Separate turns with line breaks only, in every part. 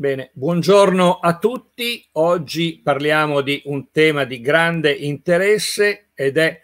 Bene, buongiorno a tutti. Oggi parliamo di un tema di grande interesse ed è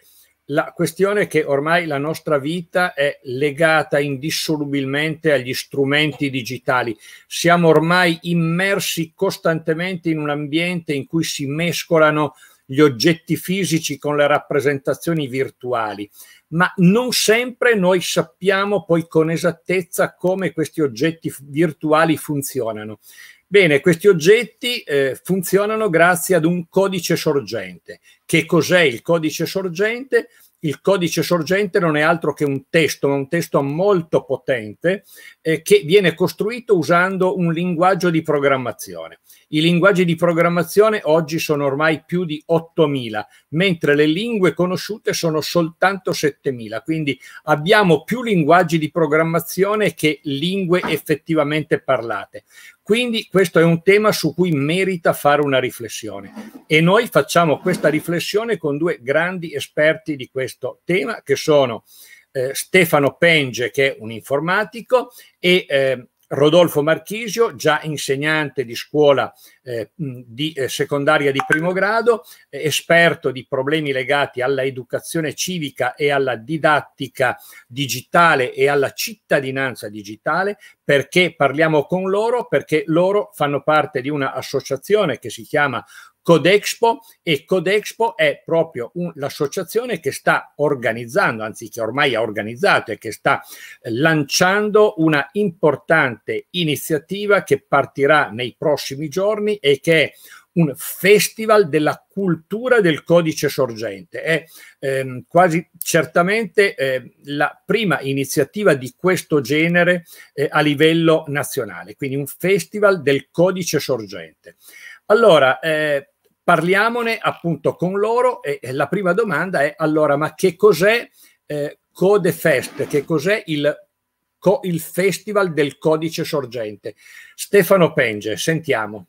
la questione che ormai la nostra vita è legata indissolubilmente agli strumenti digitali. Siamo ormai immersi costantemente in un ambiente in cui si mescolano gli oggetti fisici con le rappresentazioni virtuali ma non sempre noi sappiamo poi con esattezza come questi oggetti virtuali funzionano. Bene, questi oggetti eh, funzionano grazie ad un codice sorgente. Che cos'è il codice sorgente? Il codice sorgente non è altro che un testo, un testo molto potente eh, che viene costruito usando un linguaggio di programmazione. I linguaggi di programmazione oggi sono ormai più di 8.000, mentre le lingue conosciute sono soltanto 7.000. Quindi abbiamo più linguaggi di programmazione che lingue effettivamente parlate. Quindi questo è un tema su cui merita fare una riflessione e noi facciamo questa riflessione con due grandi esperti di questo tema che sono eh, Stefano Penge che è un informatico e eh, Rodolfo Marchisio, già insegnante di scuola eh, di eh, secondaria di primo grado, eh, esperto di problemi legati alla educazione civica e alla didattica digitale e alla cittadinanza digitale. Perché parliamo con loro? Perché loro fanno parte di un'associazione che si chiama Codexpo e Codexpo è proprio l'associazione che sta organizzando, anzi che ormai ha organizzato e che sta eh, lanciando una importante iniziativa che partirà nei prossimi giorni e che è un festival della cultura del codice sorgente. È ehm, quasi certamente eh, la prima iniziativa di questo genere eh, a livello nazionale, quindi un festival del codice sorgente. Allora, eh, parliamone appunto con loro e, la prima domanda è allora ma che cos'è eh, Code Fest, che cos'è il, il Festival del Codice Sorgente? Stefano Penge, sentiamo.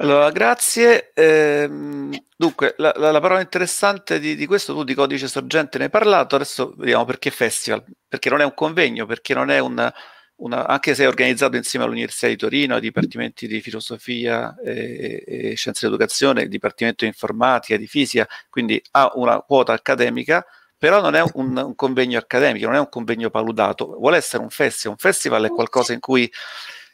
Allora, grazie. Eh, dunque, la, la, la, parola interessante di, di, questo, tu di codice sorgente ne hai parlato, adesso vediamo perché festival, perché non è un convegno, perché non è un, una, anche se è organizzato insieme all'Università di Torino, ai dipartimenti di filosofia e, e scienze dell'educazione, dipartimento di informatica, di fisica, quindi ha una quota accademica, però non è un, un, convegno accademico, non è un convegno palutato, vuole essere un festival. Un festival è qualcosa in cui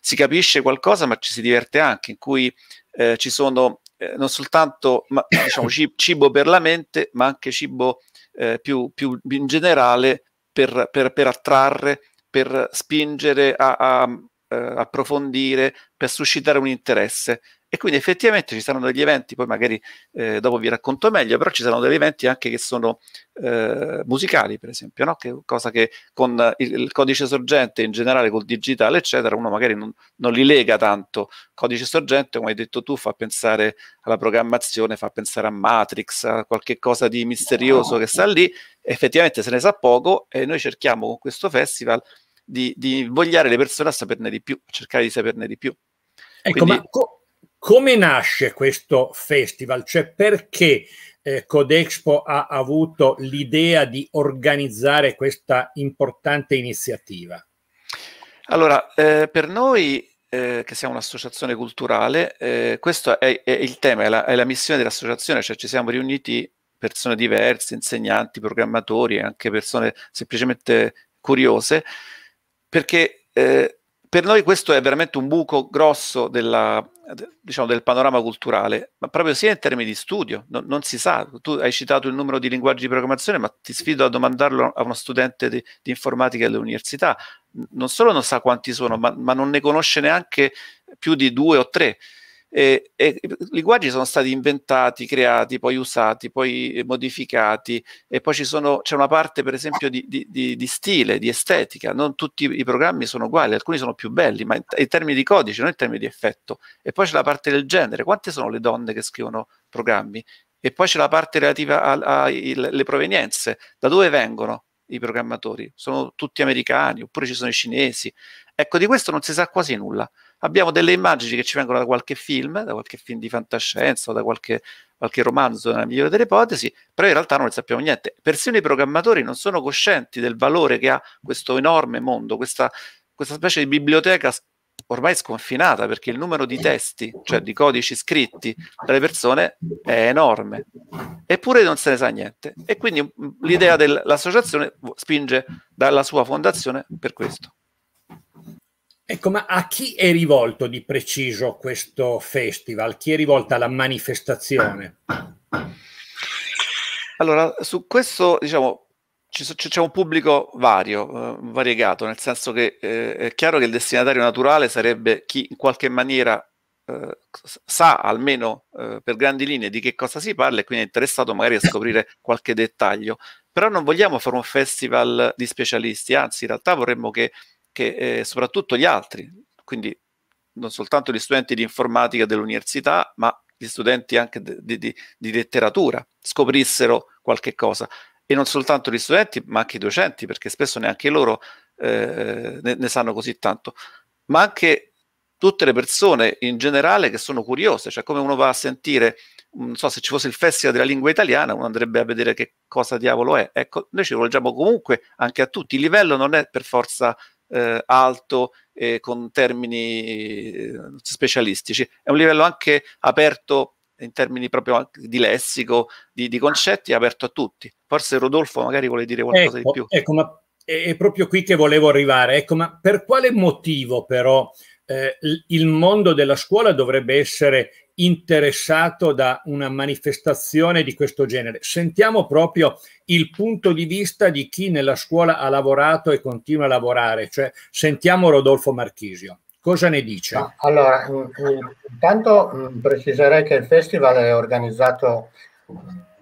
si capisce qualcosa, ma ci si diverte anche, in cui eh, ci sono eh, non soltanto ma, diciamo, cibo per la mente, ma anche cibo eh, più, più, in generale per, per, per attrarre per spingere a, a uh, approfondire, per suscitare un interesse. E quindi effettivamente ci saranno degli eventi, poi magari eh, dopo vi racconto meglio, però ci saranno degli eventi anche che sono eh, musicali, per esempio, no? che, cosa che con il, il, codice sorgente, in generale col digitale, eccetera, uno magari non, non, li lega tanto. Codice sorgente, come hai detto tu, fa pensare alla programmazione, fa pensare a Matrix, a qualche cosa di misterioso che sta lì, effettivamente se ne sa poco e noi cerchiamo con questo festival di, di invogliare le persone a saperne di più, a cercare di saperne di più.
Ecco, Quindi... ma co- come nasce questo festival? Cioè perché eh, Codexpo ha avuto l'idea di organizzare questa importante iniziativa?
Allora, eh, per noi eh, che siamo un'associazione culturale, eh, questo è, è, il tema, è la, è la, missione dell'associazione, cioè ci siamo riuniti persone diverse, insegnanti, programmatori, anche persone semplicemente curiose, perché eh, per noi questo è veramente un buco grosso della, diciamo, del panorama culturale, ma proprio sia in termini di studio, no, non si sa, tu hai citato il numero di linguaggi di programmazione, ma ti sfido a domandarlo a uno studente di, di informatica dell'università, non solo non sa quanti sono, ma, ma non ne conosce neanche più di due o tre. E, e, i linguaggi sono stati inventati, creati, poi usati, poi modificati e poi sono, c'è una parte per esempio di, di, di, di, stile, di estetica, non tutti i programmi sono uguali, alcuni sono più belli, ma in, in, termini di codice, non in termini di effetto. E poi c'è la parte del genere, quante sono le donne che scrivono programmi? E poi c'è la parte relativa alle provenienze, da dove vengono? i programmatori, sono tutti americani oppure ci sono i cinesi. Ecco, di questo non si sa quasi nulla abbiamo delle immagini che ci vengono da qualche film, da qualche film di fantascienza o da qualche, qualche romanzo, nella migliore delle ipotesi, però in realtà non ne sappiamo niente. Persino i programmatori non sono coscienti del valore che ha questo enorme mondo, questa, questa specie di biblioteca ormai sconfinata perché il numero di testi, cioè di codici scritti dalle persone è enorme, eppure non se ne sa niente. E quindi mm, l'idea dell'associazione spinge dalla sua fondazione per questo.
Ecco, ma a chi è rivolto di preciso questo festival? Chi è rivolta la manifestazione?
Allora, su questo, diciamo, c'è un pubblico vario, eh, variegato, nel senso che eh, è chiaro che il destinatario naturale sarebbe chi in qualche maniera eh, sa almeno eh, per grandi linee di che cosa si parla e quindi è interessato magari a scoprire qualche dettaglio. Però non vogliamo fare un festival di specialisti, anzi in realtà vorremmo che, che eh, soprattutto gli altri, quindi non soltanto gli studenti di informatica dell'università, ma gli studenti anche di, di, di letteratura scoprissero qualche cosa. E non soltanto gli studenti, ma anche i docenti, perché spesso neanche loro eh, ne, ne, sanno così tanto, ma anche tutte le persone in generale che sono curiose, cioè come uno va a sentire, non so se ci fosse il festival della lingua italiana, uno andrebbe a vedere che cosa diavolo è. Ecco, noi ci rivolgiamo comunque anche a tutti, il livello non è per forza eh, alto e con termini eh, specialistici, è un livello anche aperto in termini proprio di lessico, di, di, concetti, aperto a tutti. Forse Rodolfo magari vuole dire qualcosa
ecco,
di più.
Ecco, ma è proprio qui che volevo arrivare. Ecco, ma per quale motivo però eh, il mondo della scuola dovrebbe essere interessato da una manifestazione di questo genere? Sentiamo proprio il punto di vista di chi nella scuola ha lavorato e continua a lavorare, cioè sentiamo Rodolfo Marchisio. Cosa ne dice?
Allora, intanto preciserei che il festival è organizzato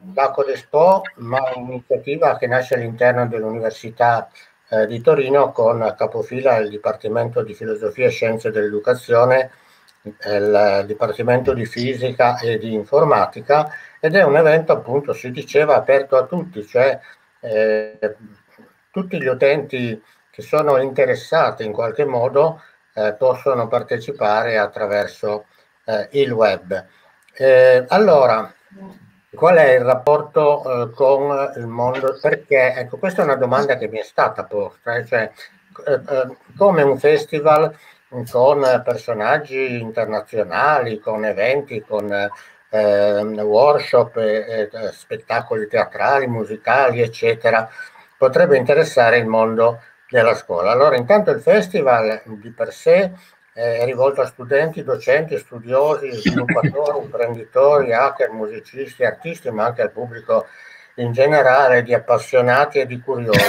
da Codespo, ma è un'iniziativa che nasce all'interno dell'Università eh, di Torino con capofila il Dipartimento di Filosofia e Scienze dell'Educazione, il Dipartimento di Fisica e di Informatica ed è un evento appunto, si diceva, aperto a tutti, cioè eh, tutti gli utenti che sono interessati in qualche modo eh, possono partecipare attraverso eh, il web. Eh, allora, qual è il rapporto eh, con il mondo? Perché, ecco, questa è una domanda che mi è stata posta, eh, cioè come un festival con personaggi internazionali, con eventi, con workshop, spettacoli teatrali, musicali, eccetera, potrebbe interessare il mondo della scuola. Allora, intanto il festival di per sé è rivolto a studenti, docenti, studiosi, sviluppatori, imprenditori, hacker, musicisti, artisti, ma anche al pubblico in generale di appassionati e di curiosi,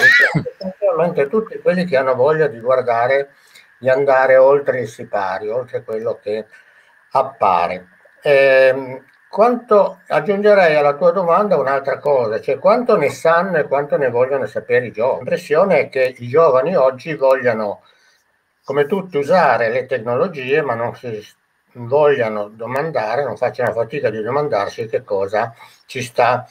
essenzialmente tutti quelli che hanno voglia di guardare, di andare oltre il sipario, oltre quello che appare. Eh, quanto, aggiungerei alla tua domanda un'altra cosa, cioè quanto ne sanno e quanto ne vogliono sapere i giovani. L'impressione è che i giovani oggi vogliano, come tutti, usare le tecnologie, ma non si vogliano domandare, non facciano fatica di domandarsi che cosa ci sta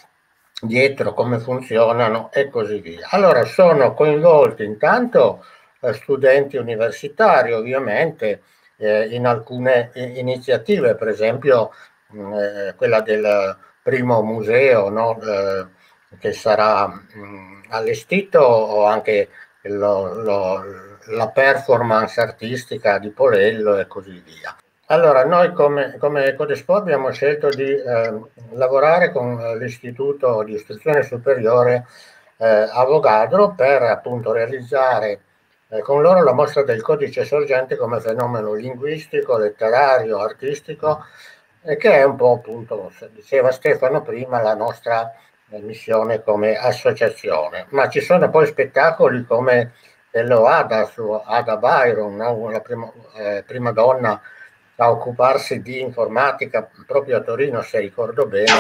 dietro, come funzionano e così via. Allora sono coinvolti intanto studenti universitari, ovviamente, eh, in alcune iniziative, per esempio eh, quella del primo museo no? eh, che sarà mh, allestito o anche lo, lo, la performance artistica di Polello e così via. Allora, noi come, come Codespo abbiamo scelto di eh, lavorare con l'Istituto di Istruzione Superiore eh, Avogadro per appunto realizzare eh, con loro la mostra del codice sorgente come fenomeno linguistico, letterario, artistico che è un po' appunto, diceva Stefano prima, la nostra missione come associazione. Ma ci sono poi spettacoli come quello Ada su Ada Byron, no? la prima, eh, prima, donna a occuparsi di informatica proprio a Torino, se ricordo bene,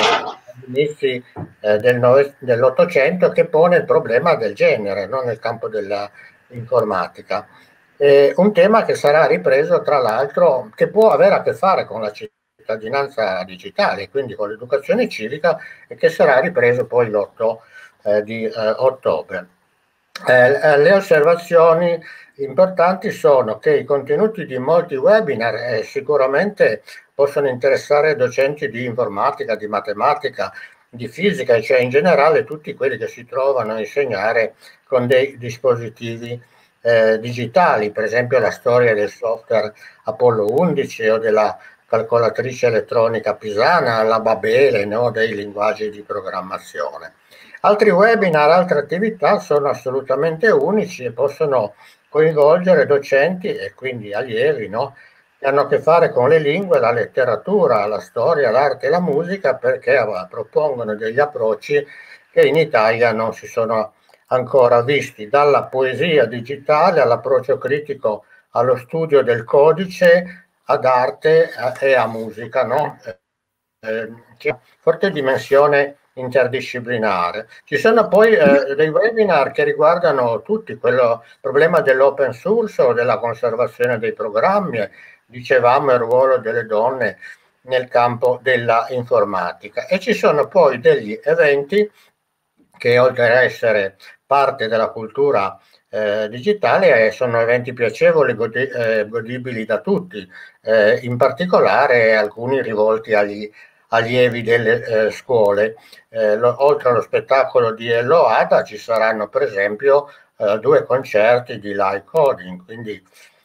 all'inizio eh, del dell'Ottocento, che pone il problema del genere no? nel campo dell'informatica. Eh, un tema che sarà ripreso, tra l'altro, che può avere a che fare con la cittadinanza digitale, quindi con l'educazione civica, e che sarà ripreso poi l'8 eh, di eh, ottobre. Eh, eh, le osservazioni importanti sono che i contenuti di molti webinar eh, sicuramente possono interessare docenti di informatica, di matematica, di fisica, cioè in generale tutti quelli che si trovano a insegnare con dei dispositivi eh, digitali, per esempio la storia del software Apollo 11 o della calcolatrice elettronica pisana, la Babele, no, dei linguaggi di programmazione. Altri webinar, altre attività sono assolutamente unici e possono coinvolgere docenti e quindi allievi no, che hanno a che fare con le lingue, la letteratura, la storia, l'arte e la musica perché propongono degli approcci che in Italia non si sono ancora visti, dalla poesia digitale all'approccio critico allo studio del codice, ad arte e a musica, no? eh, c'è forte dimensione interdisciplinare. Ci sono poi eh, dei webinar che riguardano tutti, quello problema dell'open source o della conservazione dei programmi, dicevamo il ruolo delle donne nel campo della informatica e ci sono poi degli eventi che oltre a essere parte della cultura eh, digitale eh, sono eventi piacevoli, godi- eh, godibili da tutti, eh, in particolare alcuni rivolti agli allievi delle eh, scuole. Eh, lo, oltre allo spettacolo di Ello Ada ci saranno per esempio due concerti di live coding, quindi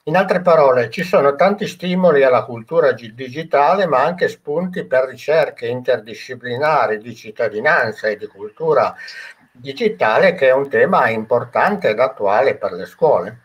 in altre parole, ci sono tanti stimoli alla cultura digitale, ma anche spunti per ricerche interdisciplinari di cittadinanza e di cultura digitale, che è un tema importante ed attuale per le scuole.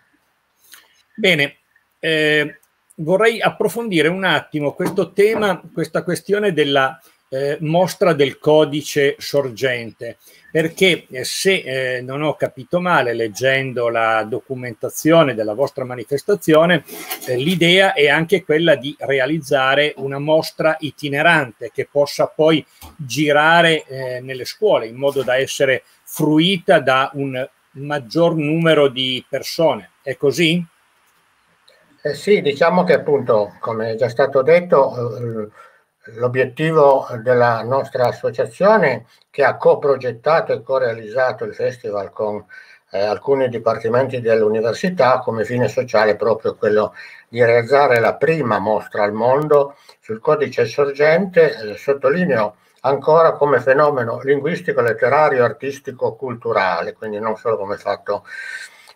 Bene, eh, vorrei approfondire un attimo questo tema, questa questione della eh, mostra del codice sorgente, perché eh, se eh, non ho capito male leggendo la documentazione della vostra manifestazione, eh, l'idea è anche quella di realizzare una mostra itinerante che possa poi girare eh, nelle scuole in modo da essere fruita da un maggior numero di persone. È così?
Sì, diciamo che appunto, come è già stato detto, L'obiettivo della nostra associazione, che ha coprogettato e co-realizzato il festival con eh, alcuni dipartimenti dell'università, come fine sociale proprio quello di realizzare la prima mostra al mondo sul codice sorgente, eh, sottolineo ancora come fenomeno linguistico, letterario, artistico, culturale, quindi non solo come fatto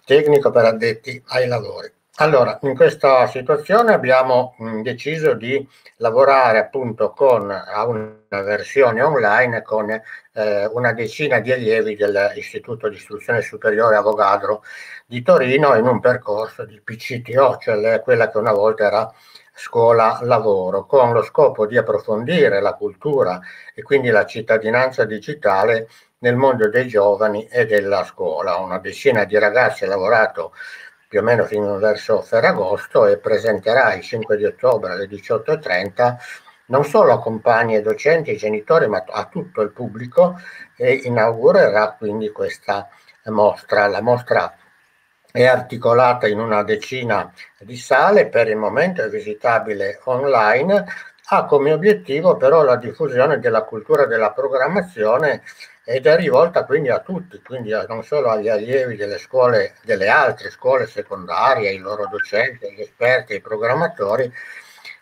tecnico per addetti ai lavori. Allora, in questa situazione abbiamo mh, deciso di lavorare appunto con a una versione online con eh, una decina di allievi dell'Istituto di Istruzione Superiore Avogadro di Torino in un percorso di PCTO, cioè quella che una volta era scuola lavoro, con lo scopo di approfondire la cultura e quindi la cittadinanza digitale nel mondo dei giovani e della scuola. Una decina di ragazzi ha lavorato più o meno fino verso Ferragosto e presenterà il 5 di ottobre alle 18.30 non solo a compagni e docenti e genitori ma a tutto il pubblico e inaugurerà quindi questa mostra. La mostra è articolata in una decina di sale, per il momento è visitabile online, ha come obiettivo però la diffusione della cultura della programmazione ed è rivolta quindi a tutti, quindi non solo agli allievi delle scuole, delle altre scuole secondarie, ai loro docenti, agli esperti, ai programmatori,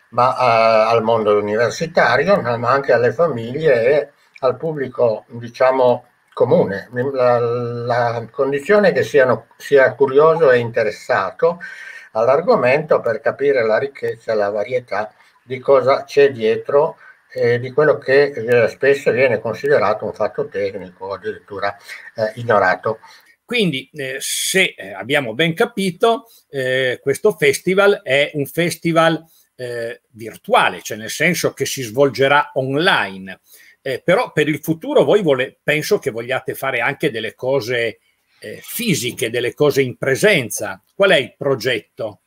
ma uh, al mondo universitario, ma anche alle famiglie e al pubblico, diciamo, comune. La, la condizione che siano, sia curioso e interessato all'argomento per capire la ricchezza e la varietà di cosa c'è dietro eh, di quello che eh, spesso viene considerato un fatto tecnico o addirittura eh, ignorato.
Quindi, eh, se eh, abbiamo ben capito, eh, questo festival è un festival virtuale, cioè nel senso che si svolgerà online. però per il futuro voi vole- penso che vogliate fare anche delle cose fisiche, delle cose in presenza. Qual è il progetto?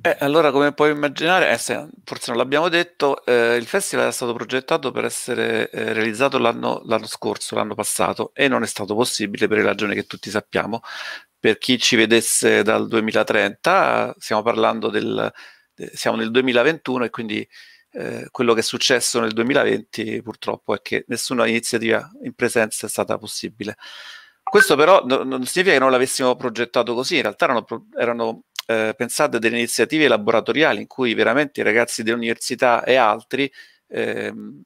Eh, allora, come puoi immaginare, eh, se, forse non l'abbiamo detto, eh, il festival è stato progettato per essere eh, realizzato l'anno, l'anno, scorso, l'anno passato, e non è stato possibile per le ragioni che tutti sappiamo. Per chi ci vedesse dal 2030, stiamo parlando del, de, siamo nel 2021 e quindi eh, quello che è successo nel 2020 purtroppo è che nessuna iniziativa in presenza è stata possibile. Questo però no, non significa che non l'avessimo progettato così, in realtà erano, erano eh, pensate delle iniziative laboratoriali in cui veramente i ragazzi dell'università e altri ehm,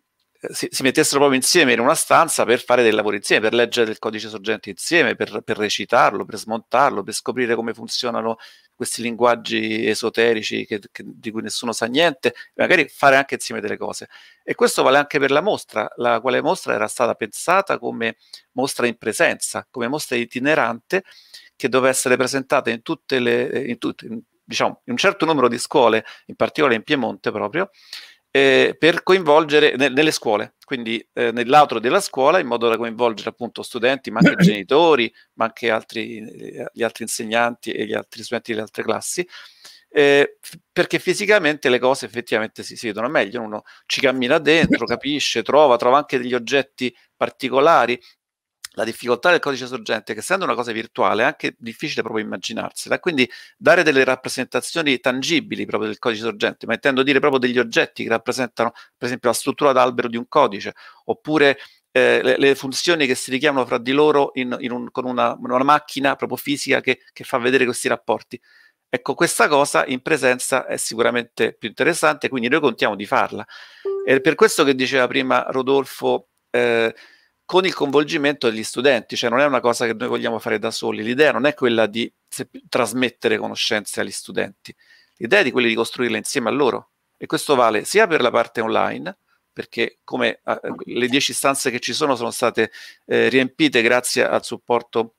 si, si, mettessero proprio insieme in una stanza per fare dei lavori insieme, per leggere il codice sorgente insieme, per, per recitarlo, per smontarlo, per scoprire come funzionano questi linguaggi esoterici che, che, di cui nessuno sa niente, magari fare anche insieme delle cose. E questo vale anche per la mostra, la quale mostra era stata pensata come mostra in presenza, come mostra itinerante che doveva essere presentata in tutte le, in tutte, in, diciamo, in un certo numero di scuole, in particolare in Piemonte proprio, eh, per coinvolgere ne, nelle scuole, quindi eh, nell'altro della scuola, in modo da coinvolgere appunto studenti, ma anche genitori, ma anche altri, eh, gli altri insegnanti e gli altri studenti delle altre classi, eh, perché fisicamente le cose effettivamente si, si vedono meglio, uno ci cammina dentro, capisce, trova, trova anche degli oggetti particolari la difficoltà del codice sorgente è che essendo una cosa virtuale è anche difficile proprio immaginarsela, quindi dare delle rappresentazioni tangibili proprio del codice sorgente, ma intendo dire proprio degli oggetti che rappresentano per esempio la struttura d'albero di un codice, oppure eh, le, le, funzioni che si richiamano fra di loro in, in un, con una, una, macchina proprio fisica che, che fa vedere questi rapporti. Ecco, questa cosa in presenza è sicuramente più interessante, quindi noi contiamo di farla. È per questo che diceva prima Rodolfo, eh, con il coinvolgimento degli studenti, cioè non è una cosa che noi vogliamo fare da soli, l'idea non è quella di se, trasmettere conoscenze agli studenti, l'idea è di quella di costruirle insieme a loro. E questo vale sia per la parte online, perché come eh, le dieci stanze che ci sono sono state eh, riempite grazie al supporto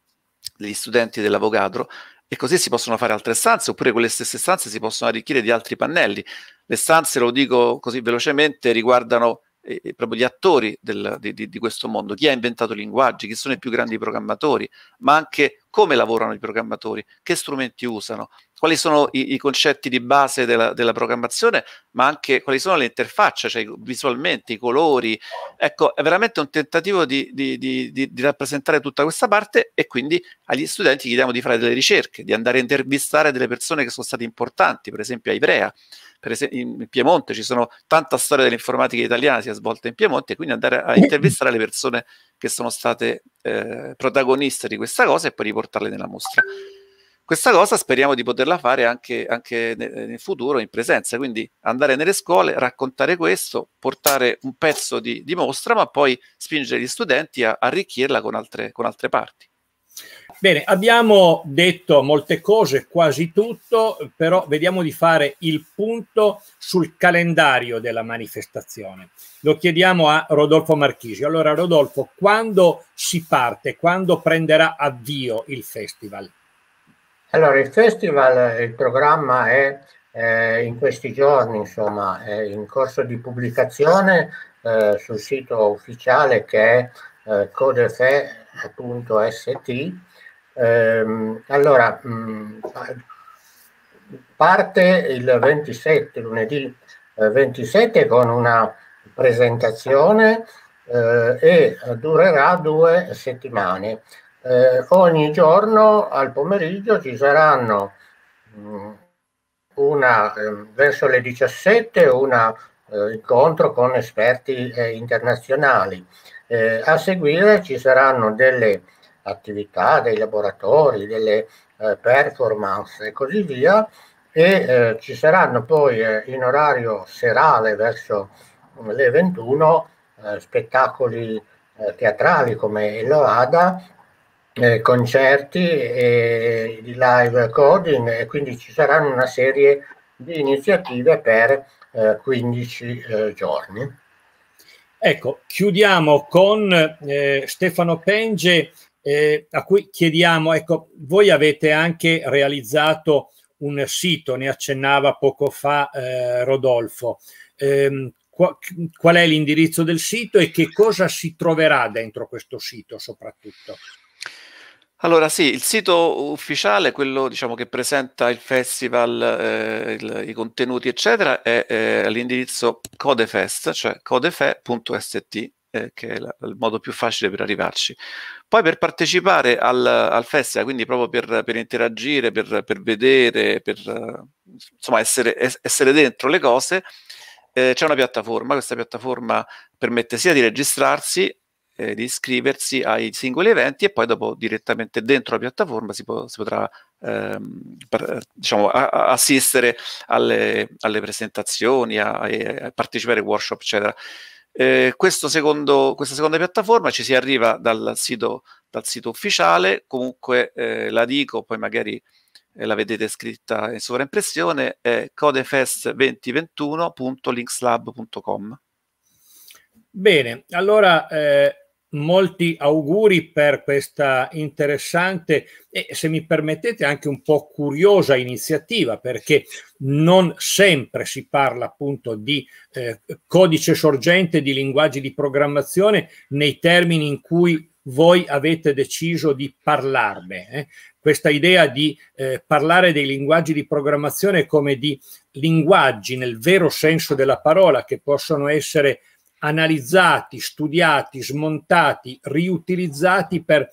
degli studenti dell'Avogadro e così si possono fare altre stanze oppure quelle stesse stanze si possono arricchire di altri pannelli. Le stanze, lo dico così velocemente, riguardano eh, proprio gli attori del, di, di, di, questo mondo, chi ha inventato i linguaggi, chi sono i più grandi programmatori, ma anche come lavorano i programmatori, che strumenti usano, quali sono i, i concetti di base della, della, programmazione, ma anche quali sono le interfacce, cioè visualmente, i colori. Ecco, è veramente un tentativo di, di, rappresentare tutta questa parte e quindi agli studenti chiediamo di fare delle ricerche, di andare a intervistare delle persone che sono state importanti, per esempio a Ivrea, per esempio in Piemonte ci sono tanta storia dell'informatica italiana si è svolta in Piemonte, quindi andare a intervistare le persone che sono state eh, protagoniste di questa cosa e poi riportarle nella mostra. Questa cosa speriamo di poterla fare anche, anche nel futuro in presenza, quindi andare nelle scuole, raccontare questo, portare un pezzo di, di mostra, ma poi spingere gli studenti a arricchirla con altre, con altre parti.
Bene, abbiamo detto molte cose, quasi tutto, però vediamo di fare il punto sul calendario della manifestazione. Lo chiediamo a Rodolfo Marchisi. Allora, Rodolfo, quando si parte, quando prenderà avvio il festival?
Allora, il festival, il programma è eh, in questi giorni, insomma, è in corso di pubblicazione eh, sul sito ufficiale che è eh, codefe.st Ehm, allora, mh, mm, parte il 27, lunedì eh, 27, con una presentazione eh, e durerà due settimane. Eh, ogni giorno al pomeriggio ci saranno mh, mm, una ehm, verso le 17 un eh, incontro con esperti eh, internazionali. Eh, a seguire ci saranno delle attività, dei laboratori, delle eh, performance e così via e eh, ci saranno poi eh, in orario serale verso le 21 eh, spettacoli eh, teatrali come il eh, concerti e live coding e quindi ci saranno una serie di iniziative per 15 giorni.
Ecco, chiudiamo con Stefano Penge eh, a cui chiediamo, ecco, voi avete anche realizzato un sito, ne accennava poco fa eh, Rodolfo. Eh, qual, qual è l'indirizzo del sito e che cosa si troverà dentro questo sito soprattutto?
Allora sì, il sito ufficiale, quello diciamo, che presenta il festival, eh, il, i contenuti eccetera, è eh, l'indirizzo codefest, cioè codefe.st eh, che è la, il modo più facile per arrivarci. Poi per partecipare al, al festival, quindi proprio per, per interagire, per, per, vedere, per insomma essere, essere dentro le cose, eh, c'è una piattaforma, questa piattaforma permette sia di registrarsi, eh, di iscriversi ai singoli eventi e poi dopo direttamente dentro la piattaforma si, può, si potrà ehm, per, diciamo, a assistere alle, alle presentazioni, a, a partecipare ai workshop, eccetera. Eh, secondo, questa seconda piattaforma ci si arriva dal sito, dal sito ufficiale, comunque eh, la dico, poi magari eh, la vedete scritta in sovraimpressione, è codefest2021.linkslab.com.
Bene, allora eh, molti auguri per questa interessante e se mi permettete anche un po' curiosa iniziativa perché non sempre si parla appunto di eh, codice sorgente di linguaggi di programmazione nei termini in cui voi avete deciso di parlarne. Eh? Questa idea di eh, parlare dei linguaggi di programmazione come di linguaggi nel vero senso della parola che possono essere analizzati, studiati, smontati, riutilizzati per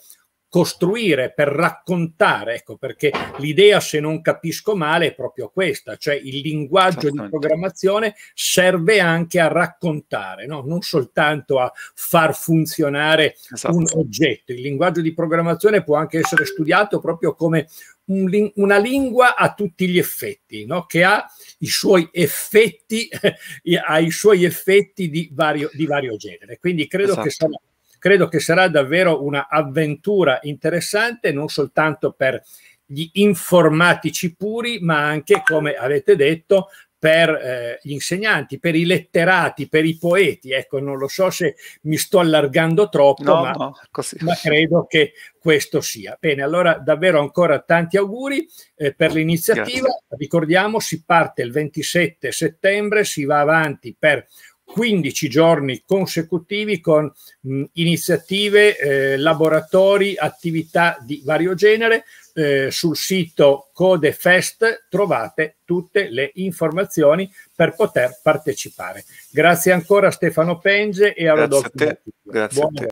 costruire, per raccontare, ecco perché l'idea, se non capisco male, è proprio questa, cioè il linguaggio di programmazione serve anche a raccontare, no? non soltanto a far funzionare esatto. un oggetto. Il linguaggio di programmazione può anche essere studiato proprio come un, una lingua a tutti gli effetti, no? che ha i suoi effetti, ha i suoi effetti di vario, di vario genere. Quindi credo esatto. che sarà credo che sarà davvero un'avventura interessante, non soltanto per gli informatici puri, ma anche, come avete detto, per eh, gli insegnanti, per i letterati, per i poeti. Ecco, non lo so se mi sto allargando troppo, no, ma, no, ma, credo che questo sia. Bene, allora davvero ancora tanti auguri eh, per l'iniziativa. Ricordiamo, si parte il 27 settembre, si va avanti per 15 giorni consecutivi con mh, iniziative, eh, laboratori, attività di vario genere. Eh, sul sito Codefest trovate tutte le informazioni per poter partecipare. Grazie ancora a Stefano Penge e a Rodolfo.
Grazie a te. Grazie a te.